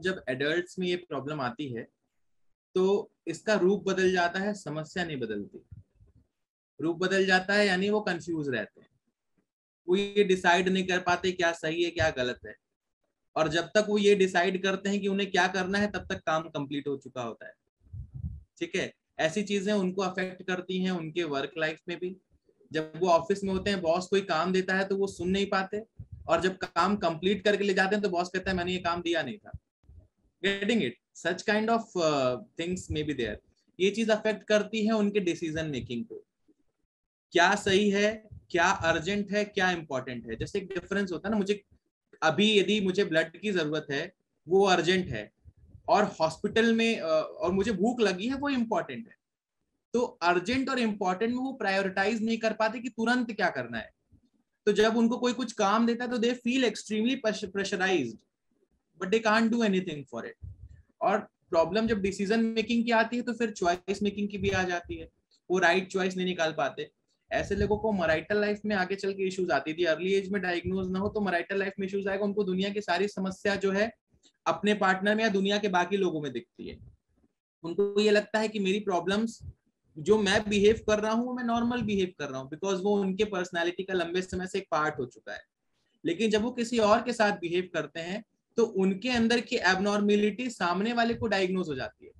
जब एडल्ट्स में ये प्रॉब्लम आती है तो इसका रूप बदल जाता है, समस्या नहीं बदलती। रूप बदल जाता है, यानी वो कंफ्यूज रहते हैं। वो ये डिसाइड नहीं कर पाते क्या सही है, क्या गलत है। और जब तक वो ये डिसाइड करते हैं कि उन्हें क्या करना है, तब तक काम कंप्लीट हो चुका होता है। ठीक है? ऐसी चीज़ें उनको अफेक्ट करती हैं, उनके वर्क लाइफ में भी। जब वो ऑफ़िस में होते हैं बॉस कोई काम देता है तो वो सुन नहीं पाते। और जब काम कंप्लीट करके ले जाते हैं तो बॉस कहता है, मैंने ये काम दिया नहीं था। Getting it such kind of things maybe there ये चीज़ अफेक्ट करती है उनके डिसीज़न मेकिंग को। क्या सही है, क्या अर्जेंट है, क्या इंपॉर्टेंट है? जैसे एक डिफरेंस होता है ना, मुझे अभी यदि मुझे ब्लड की ज़रूरत है, वो अर्जेंट है। और हॉस्पिटल में और मुझे भूख लगी है, वो इम्पोर्टेंट है। तो अर्जेंट और इम्पोर्टेंट में वो प्रायोरिटाइज नहीं कर पाते कि तुरंत क्या करना है। तो जब उनको कोई कुछ काम देता है तो they feel extremely pressurise but they can't do anything for it और प्रॉब्लम जब डिसीज़न मेकिंग की आती है तो फिर चॉइस मेकिंग की भी आ जाती है। वो राइट right चॉइस नहीं निकाल पाते। ऐसे लोगों को मराइटल लाइफ में आगे चल के इश्यूज़ आती थी। अर्ली एज में डायग्नोज ना हो तो मराइटल लाइफ में इश्यूज़ आएगा, उनको दुनिया की सारी समस्या जो है, अपने पार्टनर में या दुनिया के बाकी लोगों में दिखती है। उनको ये लगता है कि मेरी प्रॉब्लम्स जो मैं बिहेव कर रहा हूँ मैं नॉर्मल बिहेव कर रहा हूँ बिकॉज़ वो उनके पर्सनैलिटी का लंबे समय से एक पार्ट हो चुका है। लेकिन जब वो किसी और के साथ बिहेव करते हैं तो उनके अंदर की एबनॉर्मेलिटी सामने वाले को डायग्नोज हो जाती है।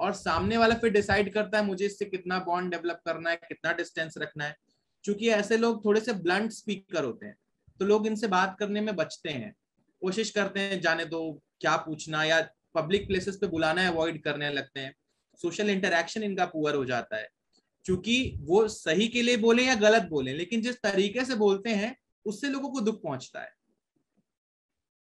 और सामने वाला फिर डिसाइड करता है, मुझे इससे कितना बॉन्ड डेवलप करना है, कितना डिस्टेंस रखना है। क्योंकि ऐसे लोग थोड़े से ब्लंट स्पीकर होते हैं तो लोग इनसे बात करने में बचते हैं। कोशिश करते हैं, जाने दो, क्या पूछना या पब्लिक प्लेसेस पे बुलाना अवॉइड करने लगते हैं। सोशल इंटरेक्शन इनका पुअर हो जाता है। क्योंकि वो सही के लिए बोले या गलत बोले, लेकिन जिस तरीके से बोलते हैं, उससे लोगों को दुख पहुँचता है।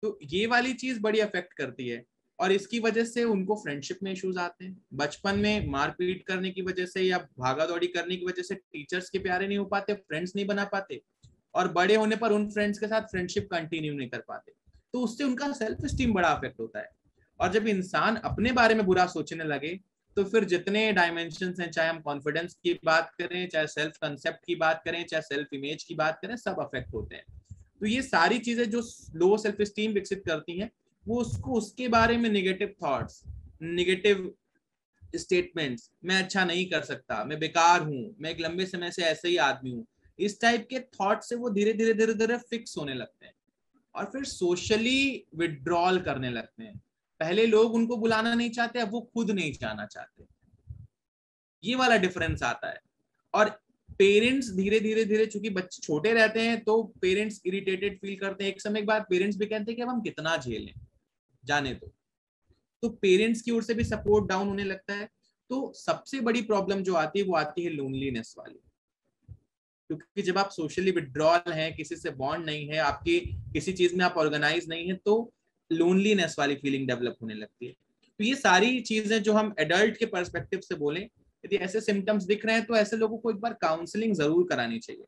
तो ये वाली चीज़ बड़ी अफेक्ट करती है। और इसकी वजह से उनको फ्रेंडशिप में इश्यूज़ आते हैं। बचपन में मारपीट करने की वजह से या भागा दौड़ी करने की वजह से टीचर्स के प्यारे नहीं हो पाते फ्रेंड्स नहीं बना पाते और बड़े होने पर उन फ्रेंड्स के साथ फ्रेंडशिप कंटिन्यू नहीं कर पाते। तो उससे उनका सेल्फ स्टीम बड़ा अफेक्ट होता है। और जब इंसान अपने बारे में बुरा सोचने लगे तो फिर जितने डायमेंशन हैं, चाहे हम कॉन्फिडेंस की बात करें, चाहे सेल्फ कंसेप्ट की बात करें, चाहे सेल्फ इमेज की बात करें, सब अफेक्ट होते हैं। तो ये सारी चीज़ें जो लो सेल्फ स्टीम विकसित करती हैं, वो उसको, उसके बारे में निगेटिव थॉट्स निगेटिव स्टेटमेंट्स मैं अच्छा नहीं कर सकता, मैं बेकार हूँ, मैं एक लंबे समय से ऐसे ही आदमी हूँ, इस टाइप के थॉट से वो धीरे धीरे धीरे धीरे फिक्स होने लगते हैं और फिर सोशली विड्रॉल करने लगते हैं। पहले लोग उनको बुलाना नहीं चाहते, अब वो खुद नहीं जाना चाहते। ये वाला डिफरेंस आता है। और पेरेंट्स धीरे धीरे धीरे चूँकि बच्चे छोटे रहते हैं तो पेरेंट्स इरिटेटेड फील करते हैं। एक समय के बाद पेरेंट्स भी कहते हैं कि अब हम कितना झेलें जाने दो। तो पेरेंट्स की ओर से भी सपोर्ट डाउन होने लगता है। तो सबसे बड़ी प्रॉब्लम जो आती है, वो आती है लोनलीनेस वाली। क्योंकि जब आप सोशली विड्रॉल हैं, किसी से बॉन्ड नहीं है, आपकी किसी चीज़ में आप ऑर्गेनाइज नहीं है तो लोनलीनेस वाली फीलिंग डेवलप होने लगती है। तो ये सारी चीज़ें जो हम एडल्ट के परस्पेक्टिव से बोलें यदि ऐसे सिम्टम्स दिख रहे हैं तो ऐसे लोगों को एक बार काउंसलिंग ज़रूर करानी चाहिए।